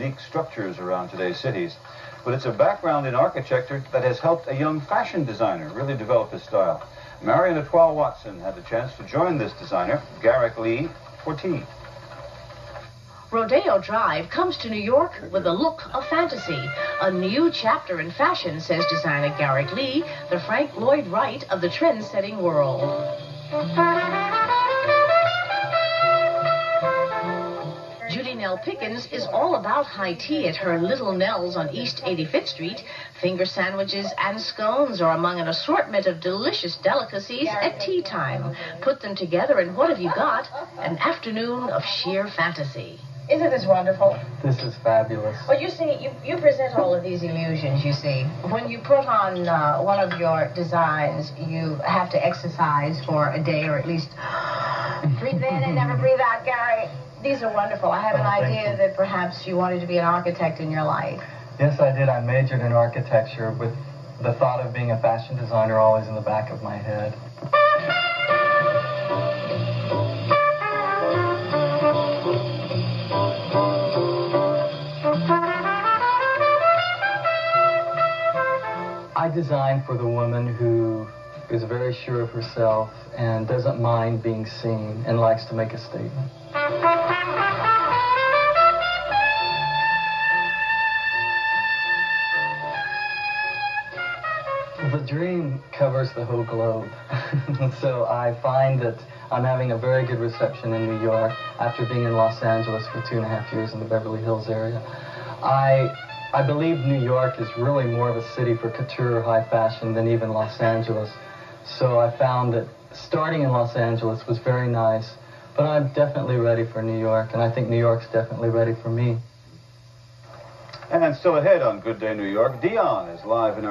unique structures around today's cities. But it's a background in architecture that has helped a young fashion designer really develop his style. Marion Etoile Watson had the chance to join this designer, Garrick Lee, for tea. Rodeo Drive comes to New York with a look of fantasy. A new chapter in fashion, says designer Garrick Lee, the Frank Lloyd Wright of the trend-setting world. Judy Nell Pickens is all about high tea at her Little Nell's on East 85th Street. Finger sandwiches and scones are among an assortment of delicious delicacies at tea time. Put them together and what have you got? An afternoon of sheer fantasy. Isn't this wonderful? This is fabulous. Well, you see, you, you present all of these illusions, you see. When you put on uh, one of your designs, you have to exercise for a day or at least breathe in and never breathe out, Gary. These are wonderful. I have an Oh, idea that perhaps you wanted to be an architect in your life. Yes, I did. I majored in architecture with the thought of being a fashion designer always in the back of my head. I design for the woman who is very sure of herself and doesn't mind being seen and likes to make a statement. The dream covers the whole globe. so I find that I'm having a very good reception in New York after being in Los Angeles for two and a half years in the Beverly Hills area. I, I believe New York is really more of a city for couture high fashion than even Los Angeles. So I found that starting in Los Angeles was very nice, but I'm definitely ready for New York, and I think New York's definitely ready for me. And still ahead on Good Day New York, Dion is live in our